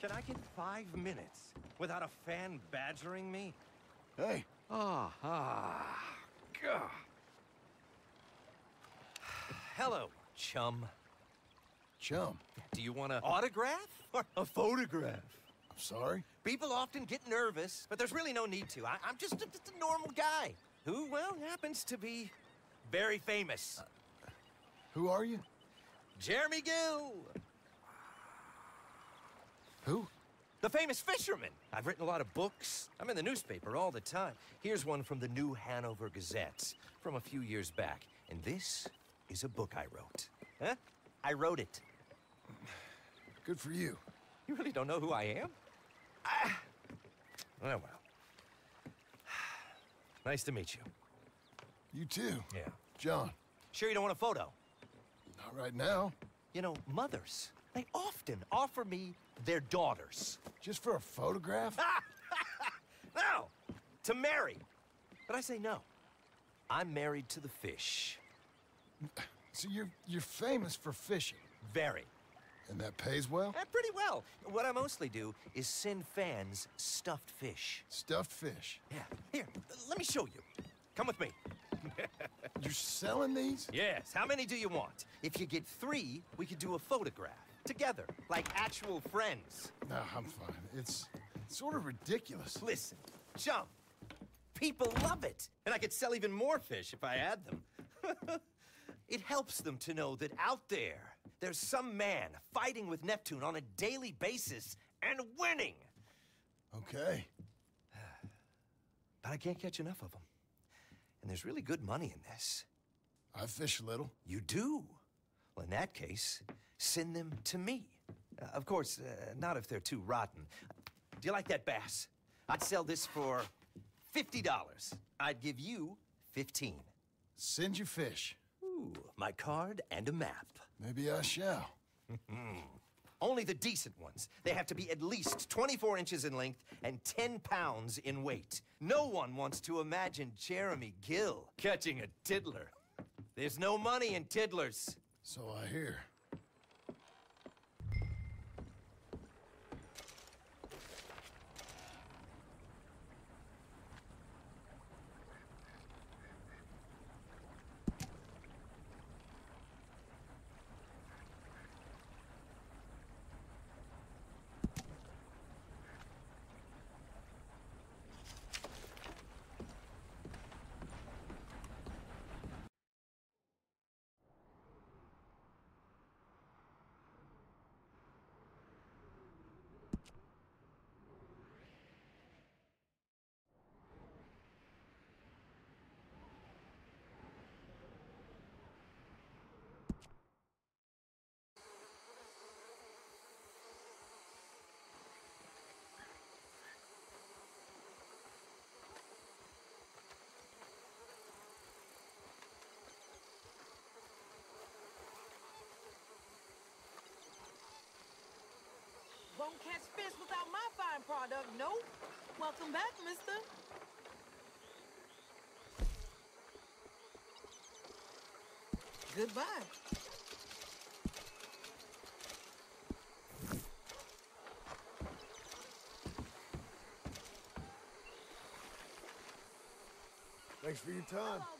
Can I get five minutes without a fan badgering me? Hey, Ah, ah, God. Hello, chum. chum. Do you want an autograph or a photograph? I'm sorry. People often get nervous, but there's really no need to. I, I'm just a, just a normal guy who, well, happens to be very famous. Who are you? Jeremy Gill, Who? the famous fisherman. I've written a lot of books. I'm in the newspaper all the time. Here's one from the New Hanover Gazette from a few years back. And this is a book I wrote. Huh? I wrote it. Good for you. You really don't know who I am? Ah. Oh, well. Nice to meet you. You too. Yeah. John. Sure you don't want a photo? Not right now. You know, mothers, they often offer me their daughters. Just for a photograph? No, to marry. But I say no. I'm married to the fish. So you're you're famous for fishing, Very. and that pays well. Eh, pretty well. What I mostly do is send fans stuffed fish. Stuffed fish. Yeah, here, let me show you. Come with me. You're selling these? Yes, how many do you want? If you get three, we could do a photograph. Together, like actual friends. No, I'm fine. It's, it's sort of ridiculous. Listen, chum, people love it. And I could sell even more fish if I had them. it helps them to know that out there, there's some man fighting with Neptune on a daily basis and winning. Okay. But I can't catch enough of them. And there's really good money in this. I fish a little. You do? Well, in that case, send them to me. Uh, of course, uh, not if they're too rotten. Do you like that bass? I'd sell this for $50. I'd give you 15. Send you fish. Ooh, my card and a map. Maybe I shall. Only the decent ones. They have to be at least 24 inches in length and 10 pounds in weight. No one wants to imagine Jeremy Gill catching a tiddler. There's no money in tiddlers. So I hear. Won't catch fish without my fine product, nope. Welcome back, mister. Goodbye. Thanks for your time. Hello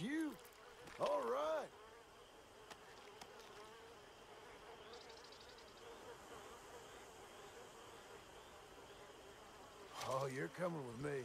you? All right. Oh, you're coming with me.